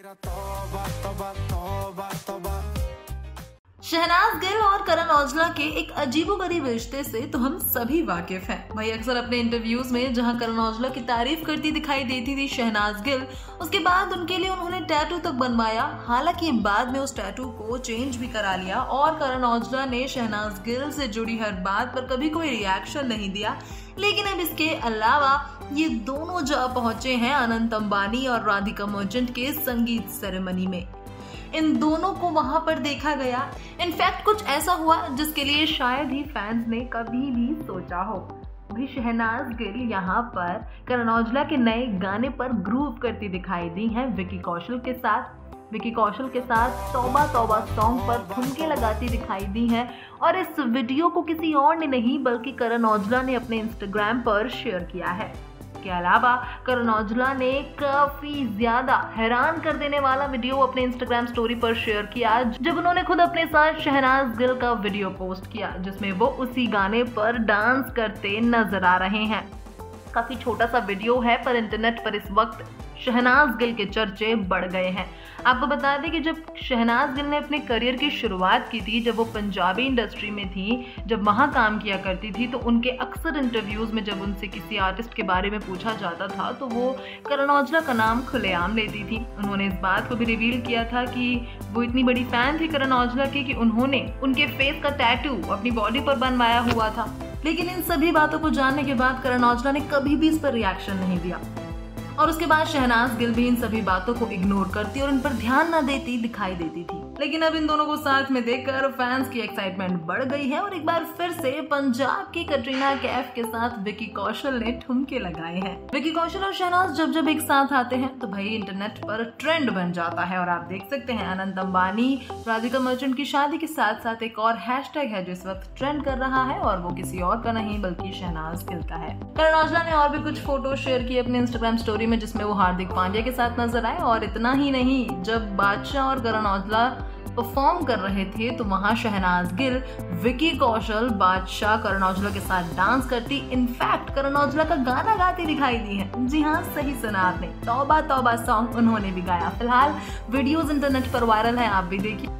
तेरा तौबा तौबा तौबा तौबा शहनाज गिल और करण औजला के एक अजीबोगरीब रिश्ते से तो हम सभी वाकिफ हैं। भाई अक्सर अपने इंटरव्यूज़ में जहाँ करण औजला की तारीफ़ करती दिखाई देती थी शहनाज गिल, उसके बाद उनके लिए उन्होंने टैटू तक बनवाया। हालाँकि बाद में उस टैटू को चेंज भी करा लिया और करण औजला ने शहनाज गिल से जुड़ी हर बात पर कभी कोई रिएक्शन नहीं दिया। लेकिन अब इसके अलावा ये दोनों जा पहुँचे हैं अनंत अंबानी और राधिका मर्चेंट के संगीत सेरेमनी में। इन दोनों को वहाँ पर देखा गया। इनफैक्ट कुछ ऐसा हुआ जिसके लिए शायद ही फैंस ने कभी भी सोचा हो। भी शहनाज गिल यहाँ पर करण औजला के नए गाने पर ग्रूव करती दिखाई दी हैं विकी कौशल के साथ। विकी कौशल के साथ तौबा तौबा सॉन्ग पर ठुमके लगाती दिखाई दी हैं। और इस वीडियो को किसी और ने नहीं, बल्कि करण औजला ने अपने इंस्टाग्राम पर शेयर किया है। के अलावा करण औजला ने काफ़ी ज़्यादा हैरान कर देने वाला वीडियो अपने इंस्टाग्राम स्टोरी पर शेयर किया, जब उन्होंने खुद अपने साथ शहनाज गिल का वीडियो पोस्ट किया, जिसमें वो उसी गाने पर डांस करते नज़र आ रहे हैं। काफ़ी छोटा सा वीडियो है, पर इंटरनेट पर इस वक्त शहनाज गिल के चर्चे बढ़ गए हैं। आपको बता दें कि जब शहनाज गिल ने अपने करियर की शुरुआत की थी, जब वो पंजाबी इंडस्ट्री में थी, जब वहाँ काम किया करती थी तो उनके अक्सर इंटरव्यूज़ में जब उनसे किसी आर्टिस्ट के बारे में पूछा जाता था तो वो करण औजला का नाम खुलेआम लेती थी। उन्होंने इस बात को भी रिवील किया था कि वो इतनी बड़ी फ़ैन थी करण औजला की कि उन्होंने उनके फेस का टैटू अपनी बॉडी पर बनवाया हुआ था। लेकिन इन सभी बातों को जानने के बाद करण औजला ने कभी भी इस पर रिएक्शन नहीं दिया। और उसके बाद शहनाज गिल भी इन सभी बातों को इग्नोर करती और इन पर ध्यान न देती, दिखाई देती थी। लेकिन अब इन दोनों को साथ में देखकर फैंस की एक्साइटमेंट बढ़ गई है और एक बार फिर से पंजाब की कटरीना कैफ के साथ विकी कौशल ने ठुमके लगाए हैं। विकी कौशल और शहनाज जब जब एक साथ आते हैं तो भाई इंटरनेट पर ट्रेंड बन जाता है और आप देख सकते हैं अनंत अंबानी, राधिका मर्चेंट की शादी के साथ साथ एक और हैशटैग है जो इस वक्त ट्रेंड कर रहा है और वो किसी और का नहीं, बल्कि शहनाज गिल का है। करण औजला ने और भी कुछ फ़ोटो शेयर किए अपने इंस्टाग्राम स्टोरी में, जिसमें वो हार्दिक पांड्या के साथ नज़र आए और इतना ही नहीं, जब बादशाह और करण औजला परफॉर्म कर रहे थे तो वहाँ शहनाज गिल, विकी कौशल, बादशाह करण औजला के साथ डांस करती। इनफैक्ट करण औजला का गाना गाती दिखाई दी है। जी हाँ सही सुना आपने तौबा तौबा सॉन्ग उन्होंने भी गाया। फ़िलहाल वीडियोस इंटरनेट पर वायरल है, आप भी देखिए।